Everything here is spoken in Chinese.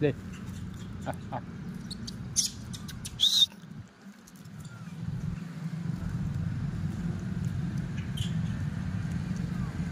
对。哈 哈